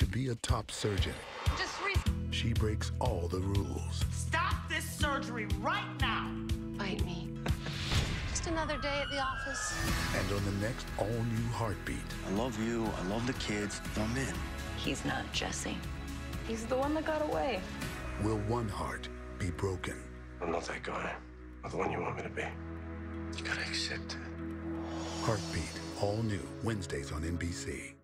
To be a top surgeon, she breaks all the rules. Stop this surgery right now. Bite me. Just another day at the office. And on the next all-new Heartbeat, I love you. I love the kids. I'm in. He's not Jesse. He's the one that got away. will one heart be broken? I'm not that guy. I'm the one you want me to be. You gotta accept it. Heartbeat, all new Wednesdays on NBC.